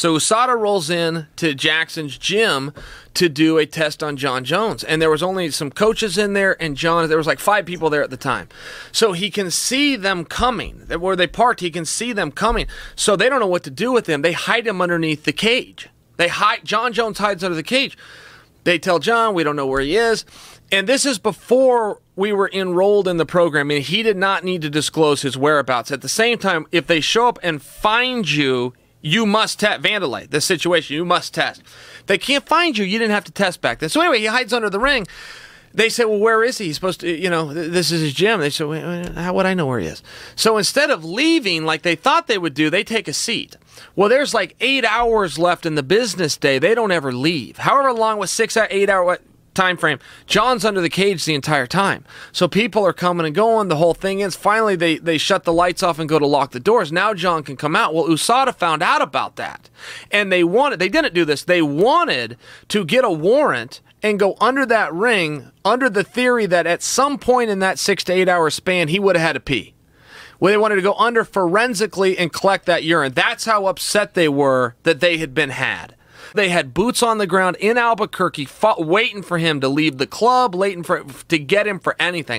So USADA rolls in to Jackson's gym to do a test on Jon Jones, and there was only some coaches in there, and Jon, There was like five people there at the time, so he can see them coming. Where they parked, he can see them coming. So they don't know what to do with him. They hide him underneath the cage. They hide. Jon Jones hides under the cage. They tell Jon, "We don't know where he is," and this is before we were enrolled in the program, and he did not need to disclose his whereabouts. At the same time, if they show up and find you you must test Wanderlei. This situation, you must test. They can't find you. You didn't have to test back then. So anyway, he hides under the ring. They say, well, where is he? He's supposed to, you know, this is his gym. They say, uh, how would I know where he is? So instead of leaving like they thought they would do, they take a seat. Well, there's like eight hours left in the business day. They don't ever leave. However long was six, eight hour, time frame. Jon's under the cage the entire time. So people are coming and going. The whole thing is finally they, they shut the lights off and go to lock the doors. Now John can come out. Well, USADA found out about that. And they wanted, they didn't do this. They wanted to get a warrant and go under that ring under the theory that at some point in that six to eight hour span, he would have had to pee. Well, they wanted to go under forensically and collect that urine. That's how upset they were that they had been had. They had boots on the ground in Albuquerque, waiting for him to leave the club, waiting for to get him for anything.